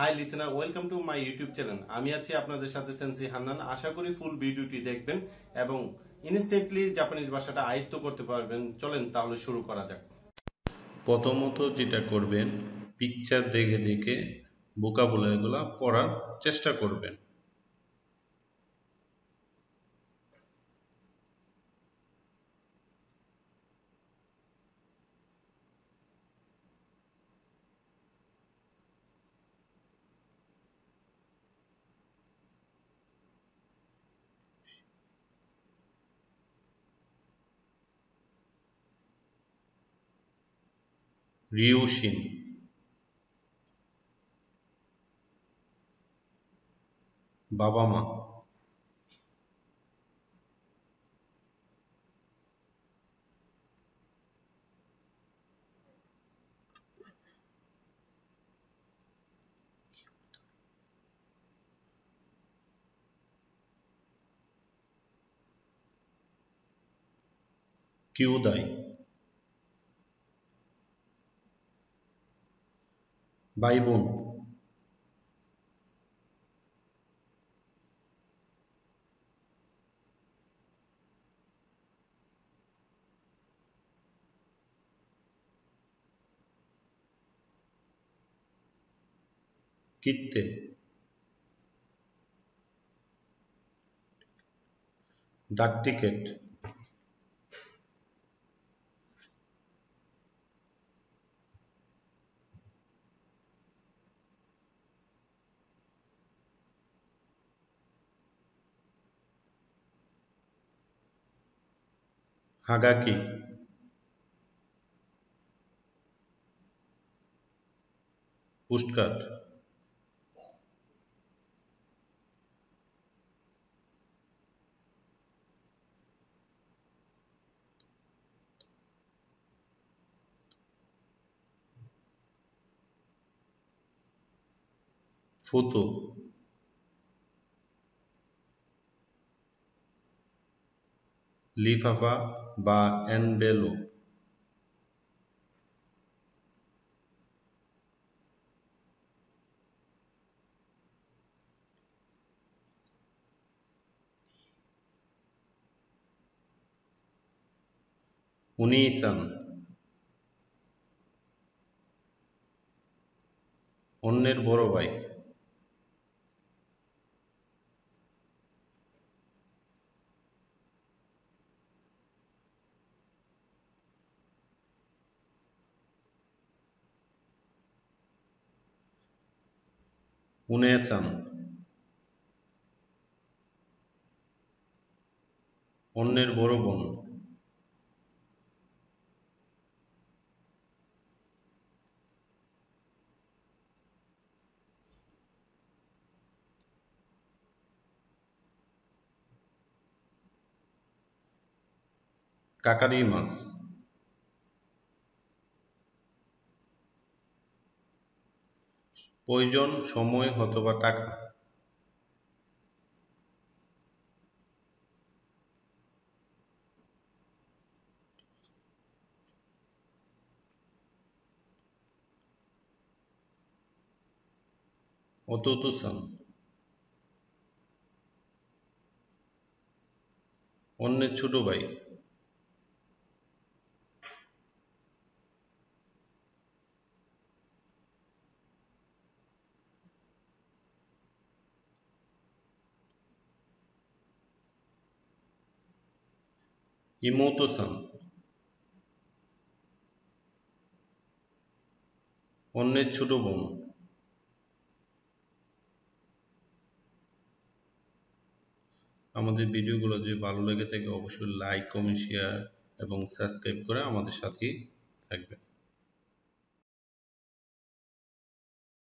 Hi listener welcome to my YouTube channel আমি আছি আপনাদের সাথে সেন্সি হান্নান। আশা করি ফুল ভিডিওটি দেখবেন এবং ইনস্ট্যান্টলি জাপানিজ ভাষাটা আয়ত্ত করতে পারবেন। চলেন তাহলে শুরু করা যাক। প্রথমত যেটা করবেন পিকচার দেখে দেখে বোকাবুলারিগুলা পড়ার চেষ্টা করবেন। রিউশিন। বাবা মা। কিউদাই। ভাই বোন। কিত্তে। ডাক টিকেট। हागाकी पुस्टकार्ड फ़ोटो लिफाफा বা এনভেলোপ। উনিসান অন্যের বড় ভাই। উনেসান অন্যের বড় বোন। কাকারি মাছ। প্রয়োজন সময় অথবা টাকা। অততুসান অন্যের ছোট ভাই। ইমোতো-সান অন্যের ছোট বোন আমাদের ভিডিওগুলো যদি ভালো লেগে থাকে, অবশ্যই লাইক কমেন্ট শেয়ার এবং সাবস্ক্রাইব করে আমাদের সাথেই থাকবেন।